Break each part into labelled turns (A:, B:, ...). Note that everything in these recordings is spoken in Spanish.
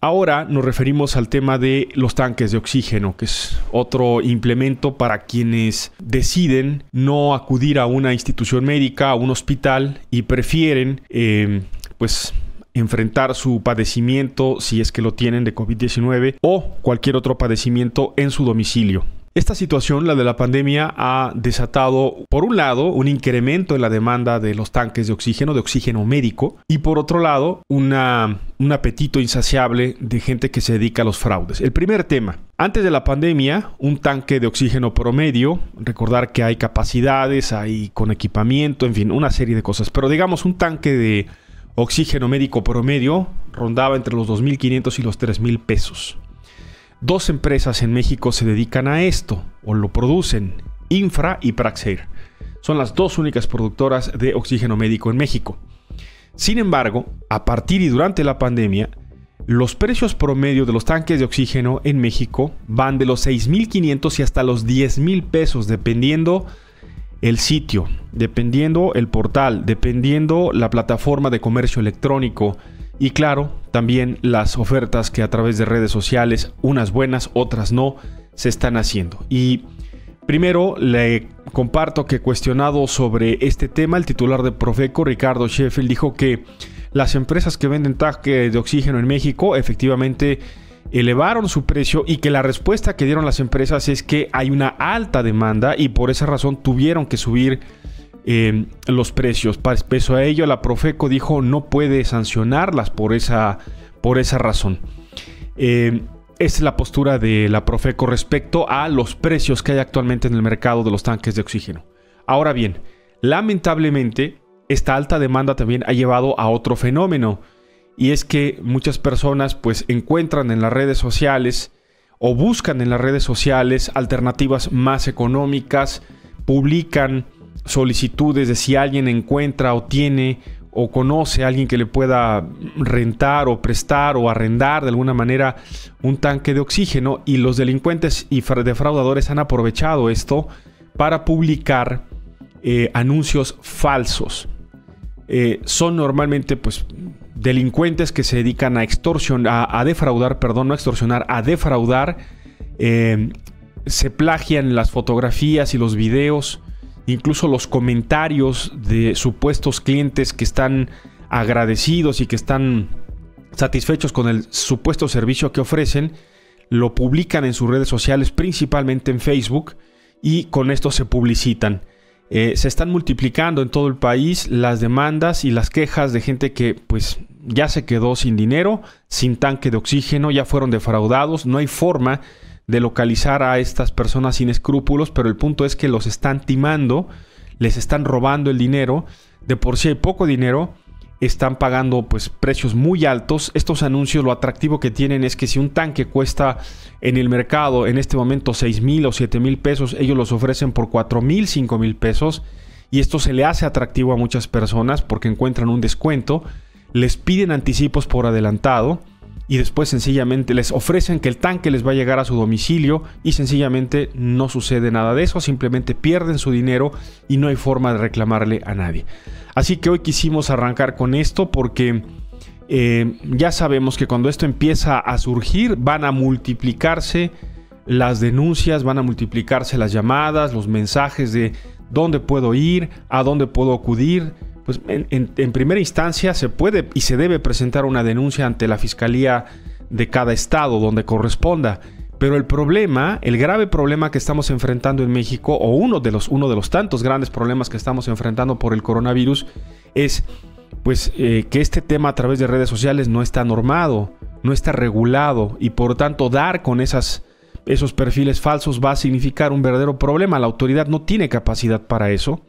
A: Ahora nos referimos al tema de los tanques de oxígeno, que es otro implemento para quienes deciden no acudir a una institución médica, a un hospital y prefieren eh, pues enfrentar su padecimiento, si es que lo tienen de COVID-19, o cualquier otro padecimiento en su domicilio. Esta situación, la de la pandemia, ha desatado, por un lado, un incremento en la demanda de los tanques de oxígeno, de oxígeno médico, y por otro lado, un apetito insaciable de gente que se dedica a los fraudes. El primer tema, antes de la pandemia, un tanque de oxígeno promedio, recordar que hay capacidades, hay con equipamiento, en fin, una serie de cosas, pero digamos un tanque de oxígeno médico promedio rondaba entre los 2.500 y los 3.000 pesos. Dos empresas en México se dedican a esto, o lo producen, Infra y Praxair. Son las dos únicas productoras de oxígeno médico en México. Sin embargo, a partir y durante la pandemia, los precios promedio de los tanques de oxígeno en México van de los 6.500 y hasta los 10.000 pesos, dependiendo el sitio, dependiendo el portal, dependiendo la plataforma de comercio electrónico, y claro, también las ofertas que a través de redes sociales, unas buenas, otras no, se están haciendo. Y primero le comparto que cuestionado sobre este tema, el titular de Profeco, Ricardo Sheffield, dijo que las empresas que venden tanques de oxígeno en México efectivamente elevaron su precio y que la respuesta que dieron las empresas es que hay una alta demanda y por esa razón tuvieron que subir eh, los precios. Peso a ello, la Profeco dijo no puede sancionarlas por esa, por esa razón. Eh, es la postura de la Profeco respecto a los precios que hay actualmente en el mercado de los tanques de oxígeno. Ahora bien, lamentablemente, esta alta demanda también ha llevado a otro fenómeno. Y es que muchas personas pues encuentran en las redes sociales o buscan en las redes sociales alternativas más económicas, publican solicitudes de si alguien encuentra o tiene o conoce a alguien que le pueda rentar o prestar o arrendar de alguna manera un tanque de oxígeno y los delincuentes y defraudadores han aprovechado esto para publicar eh, anuncios falsos. Eh, son normalmente pues delincuentes que se dedican a extorsionar, a, defraudar, perdón, no extorsionar, a defraudar. Eh, se plagian las fotografías y los videos incluso los comentarios de supuestos clientes que están agradecidos y que están satisfechos con el supuesto servicio que ofrecen, lo publican en sus redes sociales, principalmente en Facebook, y con esto se publicitan. Eh, se están multiplicando en todo el país las demandas y las quejas de gente que pues ya se quedó sin dinero, sin tanque de oxígeno, ya fueron defraudados, no hay forma de localizar a estas personas sin escrúpulos, pero el punto es que los están timando, les están robando el dinero, de por sí hay poco dinero, están pagando pues precios muy altos. Estos anuncios lo atractivo que tienen es que si un tanque cuesta en el mercado en este momento 6 mil o 7 mil pesos, ellos los ofrecen por 4 mil, 5 mil pesos. Y esto se le hace atractivo a muchas personas porque encuentran un descuento, les piden anticipos por adelantado y después sencillamente les ofrecen que el tanque les va a llegar a su domicilio y sencillamente no sucede nada de eso, simplemente pierden su dinero y no hay forma de reclamarle a nadie. Así que hoy quisimos arrancar con esto porque eh, ya sabemos que cuando esto empieza a surgir van a multiplicarse las denuncias, van a multiplicarse las llamadas, los mensajes de dónde puedo ir, a dónde puedo acudir pues en, primera instancia se puede y se debe presentar una denuncia ante la Fiscalía de cada estado donde corresponda. Pero el problema, el grave problema que estamos enfrentando en México, o uno de los, uno de los tantos grandes problemas que estamos enfrentando por el coronavirus, es pues eh, que este tema a través de redes sociales no está normado, no está regulado, y por tanto dar con esas, esos perfiles falsos va a significar un verdadero problema. La autoridad no tiene capacidad para eso.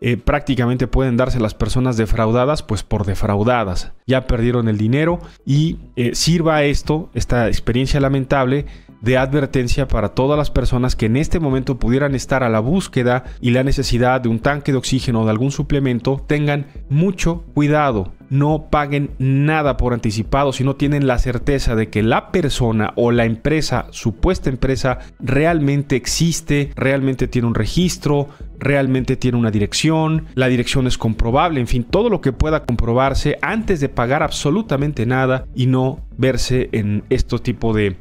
A: Eh, prácticamente pueden darse las personas defraudadas pues por defraudadas. Ya perdieron el dinero y eh, sirva esto, esta experiencia lamentable, de advertencia para todas las personas que en este momento pudieran estar a la búsqueda y la necesidad de un tanque de oxígeno o de algún suplemento, tengan mucho cuidado. No paguen nada por anticipado si no tienen la certeza de que la persona o la empresa, supuesta empresa, realmente existe, realmente tiene un registro, realmente tiene una dirección, la dirección es comprobable, en fin, todo lo que pueda comprobarse antes de pagar absolutamente nada y no verse en este tipo de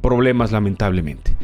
A: problemas lamentablemente.